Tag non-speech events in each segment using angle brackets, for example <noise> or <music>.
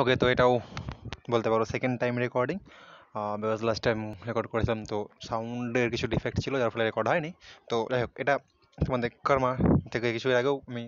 ওকে তো এটাও বলতে পারো second time recording because last time record করেছিলাম, তো সাউন্ডের কিছু ডিফেক্ট ছিল, যার ফলে রেকর্ড হয়নি। তো যাই হোক, এটা তোমাদের কর্মা থেকে কিছু আগেও আমি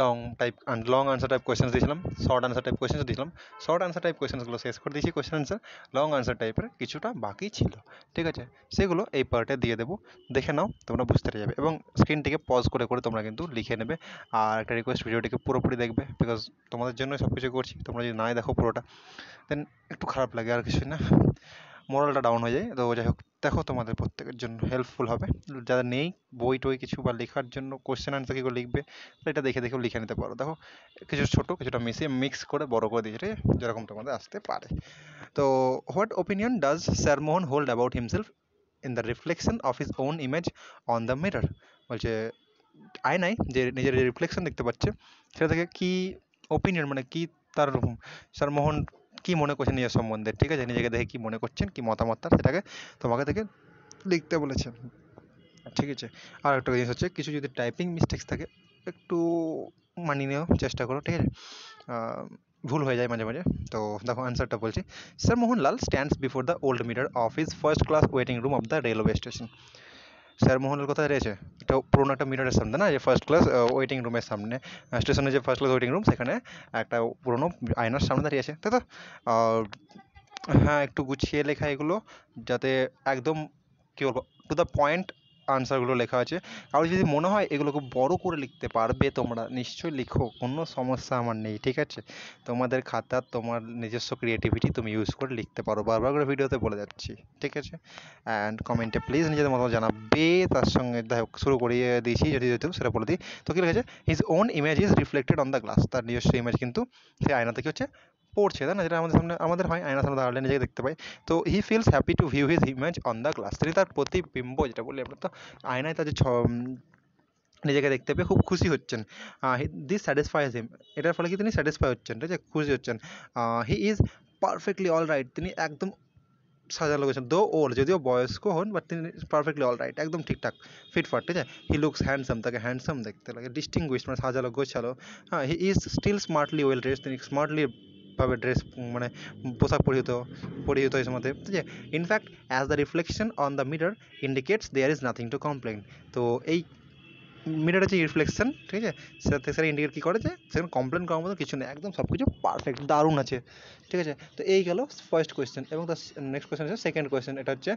long type long answer type questions দিয়েছিলাম শর্ট আনসার টাইপ কোয়েশ্চেন্স দিয়েছিলাম শর্ট আনসার টাইপ কোয়েশ্চেন্সগুলো শেষ করে দিয়েছি কোয়েশ্চেন আনসার লং আনসার টাইপের কিছুটা বাকি ছিল, ঠিক আছে? সেগুলো এই পার্টে দিয়ে দেবো, দেখে নাও, তোমরা বুঝতে পেরে যাবে এবং স্ক্রিনটিকে পজ করে করে তোমরা কিন্তু লিখে নেবে, আর একটা রিকোয়েস্ট ভিডিওটিকে পুরোপুরি দেখবে বিকজ তোমাদের জন্য সব কিছু করছি, তোমরা যদি নাই দেখো পুরোটা দেন একটু খারাপ লাগে আর কিছু না। মোরালটা ডাউন হয়ে যায়। তো যাই হোক দেখো তোমাদের প্রত্যেকের জন্য হেল্পফুল হবে। যাদের নেই, বই টই কিছু বা লেখার জন্য কোশ্চেন আনসার কী করে লিখবে এটা দেখে দেখেও লিখে নিতে পারো। দেখো, কিছু ছোটো, কিছুটা মিশিয়ে মিক্স করে, বড় করে দিয়েছে, যেরকম তোমাদের আসতে পারে। তো what opinion does sir Mohan hold about himself in the reflection of his own image on the mirror বলছে আয়নায় যে নিজের রিফ্লেকশন দেখতে পাচ্ছে, সেটা থেকে কী ওপিনিয়ন মানে কী তার স্যার মোহন কী মনে করছেন নিজের সম্বন্ধে? ঠিক আছে? নিজেকে দেখে কী মনে করছেন? কী মতামত তার? সেটাকে তোমাকে থেকে লিখতে বলেছে ঠিক আছে? আর একটা জিনিস হচ্ছে, কিছু যদি টাইপিং মিস্টেক্স থাকে, একটু মানিয়ে নেওয়ার চেষ্টা করো, ঠিক আছে? ভুল হয়ে যায় মাঝে মাঝে। তো দেখো অ্যান্সারটা বলছি। Sir Mohanlal stands before the old mirror of first class waiting room of the railway station sir মোহনের কোথায় রয়েছে। এটা পুরোনো একটা মিররের সামনে না, যে ফার্স্ট ক্লাস ওয়েটিং রুমের সামনে। স্টেশনে যে ফার্স্ট ক্লাস ওয়েটিং রুম সেখানে একটা পুরোনো আয়নার সামনে দাঁড়িয়ে আছে, তাই তো? হ্যাঁ একটু গুছিয়ে লেখা এগুলো, যাতে একদম কী বলব টু দ্য পয়েন্ট আনসারগুলো লেখা আছে। কারও যদি মনে হয় এগুলো খুব বড় করে লিখতে পারবে, তোমরা নিশ্চয়ই লিখো, কোনো সমস্যা আমার নেই, ঠিক আছে? তোমাদের খাতা, তোমার নিজস্ব ক্রিয়েটিভিটি তুমি ইউজ করে লিখতে পারো। বারবার করে ভিডিওতে বলে যাচ্ছি, ঠিক আছে? অ্যান্ড কমেন্টে প্লিজ নিজেদের মতো জানাবে, তার সঙ্গে যাই হোক, শুরু করিয়ে দিয়েছি, যদি যেহেতু সেটা বলে দিই। তো কী লিখেছে his own image is reflected on the glass তার নিজস্ব ইমেজ কিন্তু সেই আয়নাতে কী হচ্ছে? পড়ছে, তাই না? যেটা আমাদের সামনে, আমাদের হয়, আয়নার সামনে দাঁড়ালে নিজেকে দেখতে পাই। তো he feels happy to view his image on the glass তিনি তার প্রতিবিম্ব যেটা বলি আমরা, তো আয়নায় তার যে নিজেকে দেখতে পেয়ে খুব খুশি হচ্ছেন। দিস স্যাটিসফাইজ হিম এটার ফলে কি তিনি স্যাটিসফাই হচ্ছেন, ঠিক আছে? খুশি হচ্ছেন। He is perfectly all right তিনি একদম সাজানো গেছেন দো ওল্ড যদিও বয়স্ক হন বাট তিনি পারফেক্টলি অল রাইট একদম ঠিকঠাক ফিটফাট ঠিক আছে? হি লুকস হ্যান্ডসাম তাকে হ্যান্ডসাম দেখতে লাগে ডিস্টিংগুইশ মানে সাজালো, গোছালো। হ্যাঁ he is still smartly well dress তিনি স্মার্টলি ভাবে ড্রেস মানে পোশাক পরিহিত পরিহিত এই মধ্যে ঠিক আছে? In fact as the reflection on the mirror indicates there is nothing to complain তো এই মিররের যে রিফ্লেকশন ঠিক আছে? সেটা সেটা ইন্ডিকেট কী করে যে, সেখানে কমপ্লেন করার মতো কিছু নেই, একদম সব কিছু পারফেক্ট দারুণ আছে, ঠিক আছে? তো এই গেল ফার্স্ট কোয়েশ্চেন এবং তার নেক্সট কোয়েশ্চেন হচ্ছে সেকেন্ড কোয়েশ্চেন এটা হচ্ছে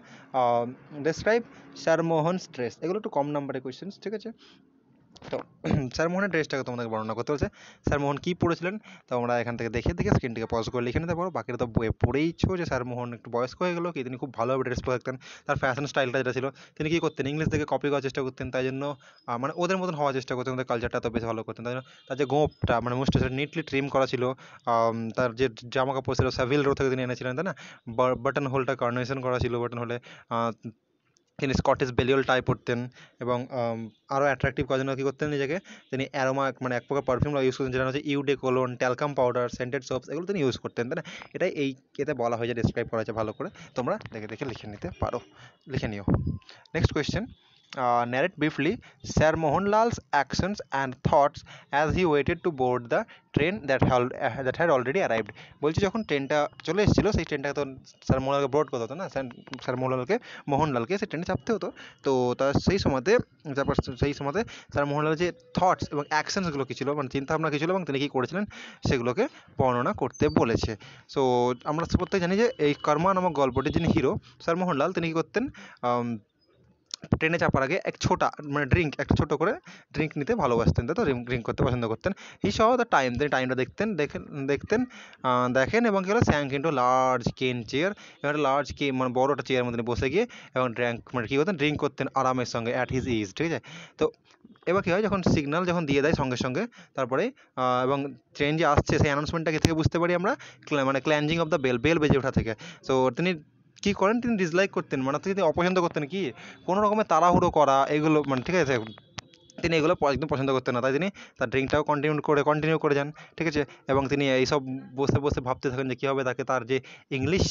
ডেসক্রাইব স্যার মোহন স্ট্রেস এগুলো একটু কম নাম্বারের কোয়েশ্চেন ঠিক আছে? তো, <clears throat> স্যার মোহনের ড্রেসটাকে তোমাদেরকে বর্ণনা করতে বলছে। স্যার মোহন কী পড়েছিলেন? তো আমরা এখান থেকে দেখে দেখে স্ক্রিনটিকে পজ করে লিখে নিতে পারো বাকিটা তো বইয়ে পড়েইছো যে স্যার মোহন একটু বয়স্ক হয়ে গেলো, কি তিনি খুব ভালোভাবে ড্রেস পরে থাকতেন তার ফ্যাশন স্টাইলটা যেটা ছিল, তিনি কী করতেন? ইংলিশ থেকে কপি করার চেষ্টা করতেন, তাই জন্য মানে ওদের মতন হওয়ার চেষ্টা করতেন, ওদের কালচারটা তো বেশ ভালো করতেন, তাই জন্য তার যে গোপটা মানে মুখটা সেটা নিটলি ট্রিম করা ছিল তার যে জামা কাপড় ছিল স্যাভিল রো থেকে তিনি এনেছিলেন, তাই না? বাটন হোলটা কার্নেশন করা ছিল বাটন হলে তিনি স্কটিশ বেলিওল টাই পরতেন এবং আরও অ্যাট্রাক্টিভ করার জন্য কী করতেন নিজেকে? তিনি অ্যারোমা মানে এক প্রকার পারফিউম ইউজ করতেন যেটা হচ্ছে eau de cologne talcum powder scented soaps এগুলো তিনি ইউজ করতেন, তাই না? এটাই এই এতে বলা হয়েছে ডিসক্রাইব করা হয়েছে ভালো করে। তোমরা দেখে দেখে লিখে নিতে পারো। লিখে নিও। Next question uh, narrate briefly Sir Mohanlal's actions and thoughts as he waited to board the that had, uh, that had already arrived. বলছি যখন ট্রেনটা চলে এসেছিল সেই ট্রেনটাকে তো স্যার মোহনলালকে বোর্ড করতে হতো না। স্যার মোহনলালকে মোহনলালকে সেই ট্রেনে চাপতে হতো। তো তার সেই সময়তে তারপর সেই সময়তে স্যার মোহনলালের যে থটস এবং অ্যাকশনসগুলো কী ছিল মানে চিন্তাভাবনা কী ছিল এবং তিনি কী করেছিলেন সেগুলোকে বর্ণনা করতে বলেছে। সো আমরা প্রত্যেক জানি যে এই কর্মা নামক গল্পটির যিনি হিরো স্যার মোহনলাল তিনি কী করতেন ট্রেনে চাপার আগে এক ছোটা মানে ড্রিঙ্ক একটা ছোটো করে ড্রিঙ্ক নিতে ভালোবাসতেন, তাই তো? ড্রিঙ্ক করতে পছন্দ করতেন। হি সহ দ্য টাইম তিনি টাইমটা দেখতেন, দেখেন দেখতেন দেখেন এবং কী হলো sank into large cane chair এবং একটা লার্জ কে মানে বড় একটা চেয়ারের মধ্যে বসে গিয়ে এবং ড্রিঙ্ক মানে কী করতেন ড্রিঙ্ক করতেন আরামের সঙ্গে অ্যাট হিজ ইজ ঠিক আছে? তো এবার কী হয়, যখন সিগনাল যখন দিয়ে দেয় সঙ্গে সঙ্গে, তারপরে এবং ট্রেন যে আসছে, সেই অ্যানাউন্সমেন্টটা থেকে বুঝতে পারি আমরা? মানে clanging of the bell bell বেজে ওঠা থেকে। তো তিনি কী করেন? তিনি ডিসলাইক করতেন মানে তিনি অপছন্দ করতেন কি? কোনো রকমের তাড়াহুড়ো করা, এগুলো মানে ঠিক আছে, তিনি এগুলো একদম পছন্দ করতেন না। তাই তিনি তার ড্রিঙ্কটাও কন্টিনিউ করে কন্টিনিউ করে যান, ঠিক আছে? এবং তিনি এইসব বসে বসে ভাবতে থাকেন যে কীভাবে তাকে তার যে ইংলিশ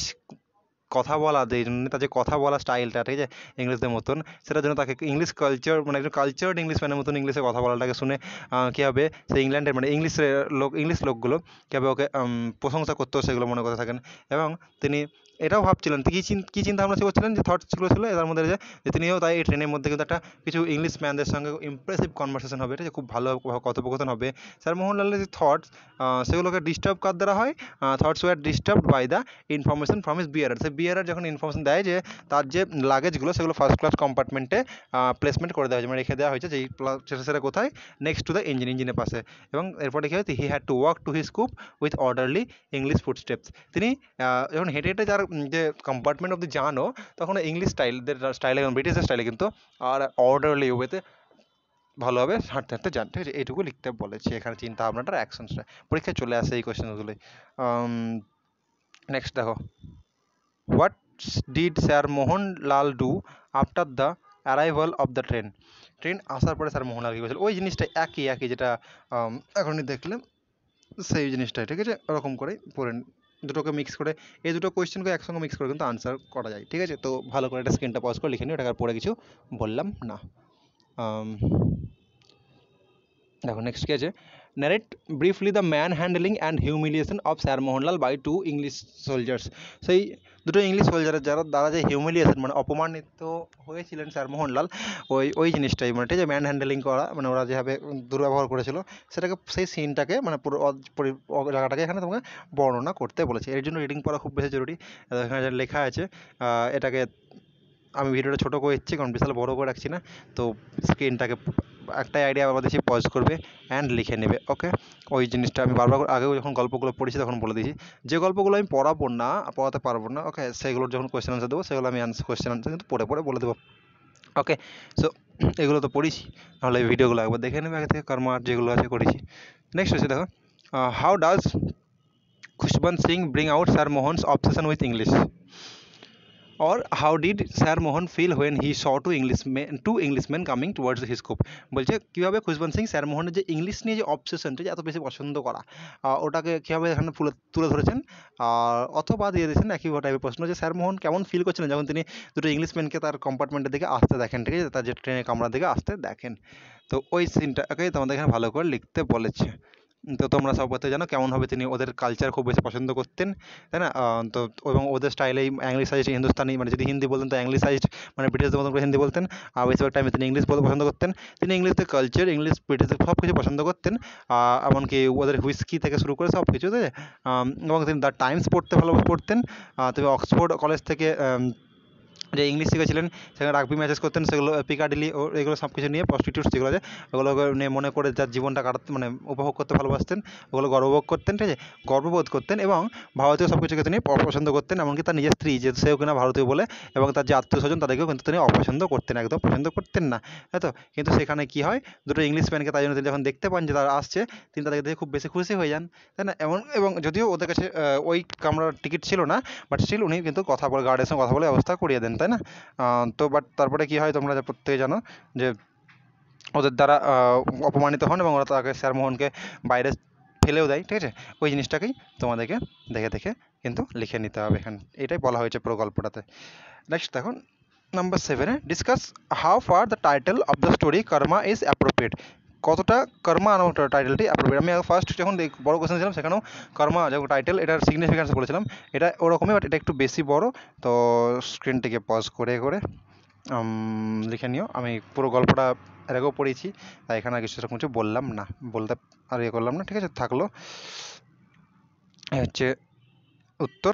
কথা বলা, যে জন্য তার যে কথা বলা স্টাইলটা ঠিক আছে? ইংলিশদের মতন, সেটার জন্য তাকে ইংলিশ কালচার মানে একজন কালচার্ড ইংলিশ ম্যানের মতন ইংলিশে কথা বলাটাকে শুনে কী হবে? সে ইংল্যান্ডের মানে ইংলিশ লোক ইংলিশ লোকগুলো কীভাবে ওকে প্রশংসা করতো সেগুলো মনে করতে থাকেন। এবং তিনি এটাও ভাবছিলেন কী কী চিন্তা ভাবনা করছিলেন? যে থটসগুলো ছিল এটার মধ্যে যে তিনিও তাই এই ট্রেনের মধ্যে কিন্তু একটা কিছু ইংলিশ ম্যানদের সঙ্গে ইমপ্রেসিভ কনভারসেশন হবে। আছে খুব ভালো কথোপকথন হবে। স্যার মোহনলালের যে থটস সেগুলোকে ডিস্টার্ব কার দ্বারা হয়? Thoughts were disturbed by the information from his bearer say bearer যখন ইনফরমেশন দেয় যে, তার যে লাগেজগুলো সেগুলো ফার্স্ট ক্লাস কম্পার্টমেন্টে প্লেসমেন্ট করে দেওয়া হয়েছে। মানে রেখে দেওয়া হয়েছে যেই সেটা সেটা কোথায়? নেক্সট টু দ্য ইঞ্জিন ইঞ্জিনের পাশে। এবং এরপরে কী হয়েছে? He had to walk to his coupe with orderly English footsteps তিনি যখন হেঁটে হেঁটে যার যে কম্পার্টমেন্ট অব্দি যানও তখন ইংলিশ স্টাইলদের স্টাইলে ব্রিটিশের স্টাইলে কিন্তু আর অর্ডারলি ওয়েতে ভালোভাবে হাঁটতে হাঁটতে যান ঠিক আছে এইটুকু লিখতে বলেছি। এখানে চিন্তা ভাবনাটার অ্যাকশনসটা পরীক্ষায় চলে আসে এই কোয়েশ্চেনগুলোই নেক্সট দেখো। What did sir Mohanlal do after the arrival of the train train আসার পরে স্যার মোহনলাল কী বলেছিল? ওই জিনিসটা একই একই যেটা এখনই দেখলে সেই জিনিসটাই, ঠিক আছে? ওরকম করেই পড়ে দুটোকে মিক্স করে, এই দুটো কোয়েশ্চেনকে একসঙ্গে মিক্স করে কিন্তু আনসার করা যায়, ঠিক আছে? তো ভালো করে একটা স্ক্রিনটা পজ করে লিখে নিই ওটাকে পরে কিছু বললাম না। দেখো নেক্সট কী আছে? Narrate briefly the manhandling and humiliation of sir Mohanlal by two English soldiers সেই দুটো ইংলিশ সোলজারের যারা দ্বারা যে হিউমিলিয়েশন মানে অপমানিত হয়েছিলেন স্যার মোহনলাল ওই ওই জিনিসটাই মানে ঠিক আছে ম্যান হ্যান্ডেলিং করা মানে ওরা যেভাবে দুর্ব্যবহার করেছিল, সেটাকে, সেই সিনটাকে মানে পুরো জায়গাটাকে এখানে তোমাকে বর্ণনা করতে বলেছে। এর জন্য রিডিং পড়া খুব বেশি জরুরি। এখানে লেখা আছে এটাকে আমি ভিডিওটা ছোটো করে দিচ্ছি, কারণ বিশাল বড়ো করে রাখছি না, তো স্ক্রিনটাকে একটাই আইডিয়া বাবা দিয়েছি পজ করবে অ্যান্ড লিখে নেবে ওকে ওই জিনিসটা আমি বারবার আগেও যখন গল্পগুলো পড়েছি তখন বলে দিয়েছি। যে গল্পগুলো আমি পড়াবো না, পড়াতে পারব না ওকে সেগুলোর যখন কোয়েশ্চেন আনসার দেবো, সেগুলো আমি আনসার কোয়েশ্চেন আনসার কিন্তু পড়ে পড়ে বলে দেবো ওকে সো এগুলো তো পড়েছি, নাহলে ভিডিওগুলো একবার দেখে নেবে, আগে থেকে কর্মার যেগুলো আছে করেছি। নেক্সট হচ্ছে দেখো how does Khushwant Singh bring out sir Mohan's obsession with English or how did sir Mohan feel when he saw two English two Englishman coming towards his scope বলছে, কীভাবে খুশবন্ত সিং স্যার মোহনের যে ইংলিশ নিয়ে যে অবসেশনটা যে এত বেশি পছন্দ করা ওটাকে কীভাবে এখানে তুলে তুলে ধরেছেন? অথবা দিয়ে দিয়েছেন একই টাইপের প্রশ্ন যে স্যার মোহন কেমন ফিল করছিলেন যখন তিনি দুটো ইংলিশম্যানকে তার কম্পার্টমেন্টের দিকে আসতে দেখেন, ঠিক আছে? তার যে ট্রেনের কামরার দিকে আসতে দেখেন। তো ওই সিনটাকে তোমাদের এখানে ভালো করে লিখতে বলেছে। তো তোমরা সব বলতে জানো কেমনভাবে তিনি ওদের কালচার খুব বেশি পছন্দ করতেন, তাই না? তো এবং ওদের স্টাইলে অ্যাংলিসাইজ হিন্দুস্তানি মানে যদি হিন্দি বলতেন তো অ্যাংলিসাইজড মানে ব্রিটিশদের মতন করে হিন্দি বলতেন, আর বেশিরভাগ টাইমে তিনি ইংলিশ বলতে পছন্দ করতেন। তিনি ইংলিশদের কালচার ইংলিশ ব্রিটিশদের সব কিছু পছন্দ করতেন এমনকি ওদের হুইস্কি থেকে শুরু করে সব কিছু এবং তিনি দ্য টাইমস পড়তে ভালো পড়তেন তবে অক্সফোর্ড কলেজ থেকে যে ইংলিশ শিখেছিলেন, সেখানে রাগবি ম্যাচেস করতেন, সেগুলো পিকাডিলি ও এগুলো সব কিছু নিয়ে প্রস্টিটিউটস যেগুলো আছে, ওগুলো নিয়ে মনে করে যার জীবনটা কাটাতে মানে উপভোগ করতে ভালোবাসতেন, ওগুলো গর্ববোধ করতেন, ঠিক আছে? গর্ববোধ করতেন এবং ভারতীয় সব কিছুকে তিনি অপছন্দ করতেন, এমনকি তার নিজের স্ত্রী, যে সেও কিনা ভারতীয় বলে, এবং তার যে আত্মীয় স্বজন তাদেরকেও কিন্তু তিনি অপছন্দ করতেন, একদম পছন্দ করতেন না, তাই তো? কিন্তু সেখানে কী হয়, দুটো ইংলিশ ম্যানকে তাই জন্য তিনি যখন দেখতে পান যে তারা আসছে, তিনি তাদেরকে দেখে খুব বেশি খুশি হয়ে যান, তাই না? এমন, এবং যদিও ওদের কাছে ওই কামরার টিকিট ছিল না বাট স্টিল উনি কিন্তু কথা বলে গার্ডের সঙ্গে কথা বলে ব্যবস্থা করিয়ে দেন। তাই না? তো বাট তারপরে কী হয় তোমরা প্রত্যেকে জানো যে ওদের দ্বারা অপমানিত হন এবং ওরা তাকে স্যার মোহনকে বাইরে ফেলেও দেয়, ঠিক আছে? ওই জিনিসটাকেই তোমাদেরকে দেখে দেখে কিন্তু লিখে নিতে হবে এখানে। এটাই বলা হয়েছে পুরো গল্পটাতে। নেক্সট দেখুন নাম্বার সেভেনে discuss how far the title of the story Karma is appropriate কতটা কর্মা নামক টাইটেলটি অ্যাপ্রোপ্রিয়েট আমি ফার্স্ট যখন বড় কোশ্চেন ছিলাম, সেখানেও কর্মা যখন টাইটেল এটার সিগনিফিকেন্স বলেছিলাম। এটা ওরকমই বাট এটা একটু বেশি বড়। তো স্ক্রিনটিকে পজ করে করে লিখে নিও। আমি পুরো গল্পটা এর আগেও পড়েছি, তাই এখানে কিছু সেরকম কিছু বললাম না। বলতে আর ইয়ে করলাম না, ঠিক আছে? থাকল। হচ্ছে উত্তর।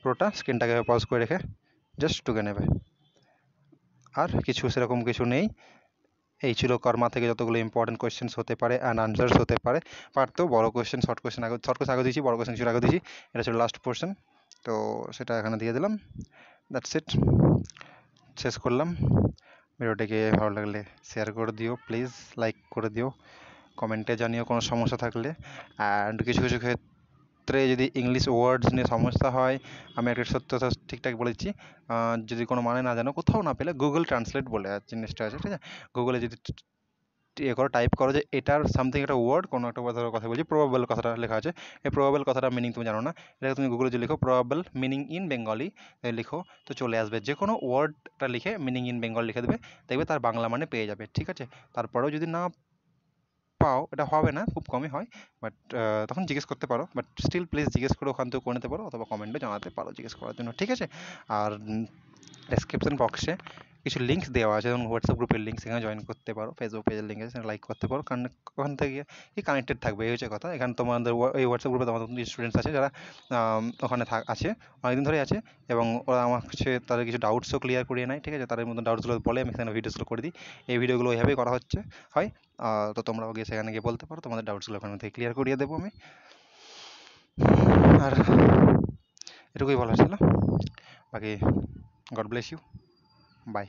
পুরোটা স্ক্রিনটাকে পজ করে রেখে জাস্ট টুকে নেবে। আর কিছু সেরকম কিছু নেই। এই ছিল কর্মা থেকে যতগুলো ইম্পর্টেন্ট কোয়েশ্চেন্স হতে পারে অ্যান্ড আনসার্স হতে পারে পারতেও বড় কোয়েশ্চেন শর্ট কোয়েশ্চেন আগে শর্ট কোয়েশ্চেন আগে দিয়েছি, বড় কোয়েশ্চেন কিছু আগে দিয়েছি, এটা ছিল লাস্ট পোর্শন তো সেটা এখানে দিয়ে দিলাম দ্যাটস ইট শেষ করলাম, ভিডিওটিকে ভালো লাগলে শেয়ার করে দিও প্লিজ লাইক করে দিও কমেন্টে জানিও কোনো সমস্যা থাকলে অ্যান্ড কিছু কিছু ক্ষেত্রে যদি ইংলিশ ওয়ার্ডস নিয়ে সমস্যা হয়, আমি একটা সত্য ঠিকঠাক বলেছি যদি কোনো মানে না জানো, কোথাও না পেলে গুগল ট্রান্সলেট বলে জিনিসটা আছে, ঠিক আছে? গুগলে যদি এ করো টাইপ করো যে এটার সামথিং একটা ওয়ার্ড কোনো একটা ধরো কথা বলছি প্রবাবল কথাটা লেখা আছে, এই প্রবাবল কথাটা মিনিং তুমি জানো না, এটাকে তুমি গুগলে যে লিখো প্রবাবল মিনিং ইন বেঙ্গলি লিখো, তো চলে আসবে যে কোনো ওয়ার্ডটা লিখে মিনিং ইন বেঙ্গল লিখে দেবে, দেখবে তার বাংলা মানে পেয়ে যাবে, ঠিক আছে? তারপরেও যদি না পাও, এটা হবে না, খুব কমই হয় বাট তখন জিজ্ঞেস করতে পারো বাট স্টিল প্লিজ জিজ্ঞেস করে ওখান থেকে করে নিতে পারো, অথবা কমেন্টে জানাতে পারো, জিজ্ঞেস করার জন্য, ঠিক আছে? আর ডেসক্রিপশন বক্সে কিছু লিঙ্কস দেওয়া আছে, যেমন হোয়াটসঅ্যাপ গ্রুপের লিঙ্ক সেখানে জয়েন করতে পারো ফেসবুক পেজের লিঙ্ক আছে সেখানে লাইক করতে পারো, কারণ ওখান থেকে কি কানেক্টেড থাকবে, এই হচ্ছে কথা। এখানে তোমাদের এই হোয়াটসঅ্যাপ গ্রুপে তোমাদের স্টুডেন্টস আছে যারা ওখানে আছে, অনেকদিন ধরেই আছে, এবং ওরা আমার কাছে তাদের কিছু ডাউটসও ক্লিয়ার করিয়ে নেয়, ঠিক আছে? তাদের মধ্যে ডাউটসগুলো বলে আমি সেখানে ভিডিওসগুলো করে দিই। এই ভিডিওগুলো ওইভাবেই করা হচ্ছে, হয়? তো তোমরাও গিয়ে সেখানে গিয়ে বলতে পারো, তোমাদের ডাউটসগুলো ওখান থেকে ক্লিয়ার করিয়ে দেবো আমি। আর এটুকুই বলার ছিল। বাকি গড ব্লেস ইউ বাই